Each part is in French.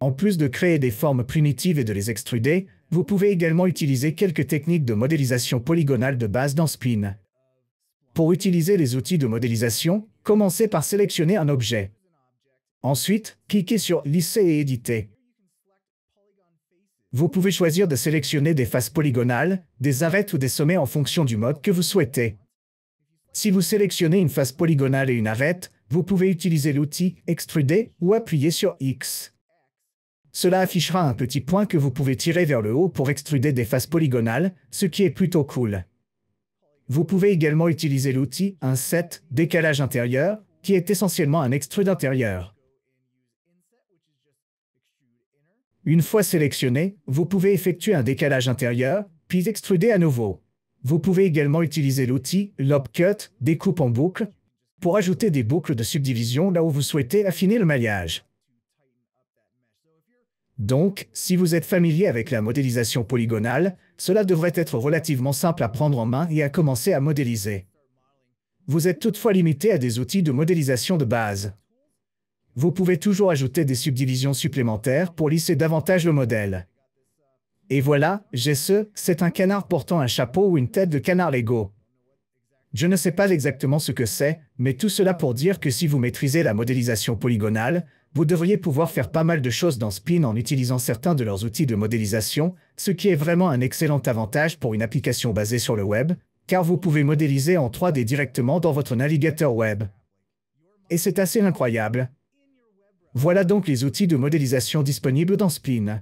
En plus de créer des formes primitives et de les extruder, vous pouvez également utiliser quelques techniques de modélisation polygonale de base dans Spin. Pour utiliser les outils de modélisation, commencez par sélectionner un objet. Ensuite, cliquez sur Lisser et éditer. Vous pouvez choisir de sélectionner des faces polygonales, des arêtes ou des sommets en fonction du mode que vous souhaitez. Si vous sélectionnez une face polygonale et une arête, vous pouvez utiliser l'outil Extruder ou appuyer sur X. Cela affichera un petit point que vous pouvez tirer vers le haut pour extruder des faces polygonales, ce qui est plutôt cool. Vous pouvez également utiliser l'outil Inset Décalage intérieur, qui est essentiellement un extrude intérieur. Une fois sélectionné, vous pouvez effectuer un décalage intérieur, puis extruder à nouveau. Vous pouvez également utiliser l'outil Lob Cut, découpe en boucle, pour ajouter des boucles de subdivision là où vous souhaitez affiner le maillage. Donc, si vous êtes familier avec la modélisation polygonale, cela devrait être relativement simple à prendre en main et à commencer à modéliser. Vous êtes toutefois limité à des outils de modélisation de base. Vous pouvez toujours ajouter des subdivisions supplémentaires pour lisser davantage le modèle. Et voilà, j'ai ce, c'est un canard portant un chapeau ou une tête de canard Lego. Je ne sais pas exactement ce que c'est, mais tout cela pour dire que si vous maîtrisez la modélisation polygonale, vous devriez pouvoir faire pas mal de choses dans Spin en utilisant certains de leurs outils de modélisation, ce qui est vraiment un excellent avantage pour une application basée sur le web, car vous pouvez modéliser en 3D directement dans votre navigateur web. Et c'est assez incroyable, voilà donc les outils de modélisation disponibles dans Spin.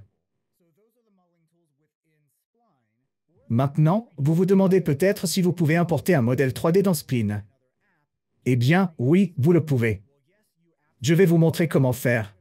Maintenant, vous vous demandez peut-être si vous pouvez importer un modèle 3D dans Spin. Eh bien, oui, vous le pouvez. Je vais vous montrer comment faire.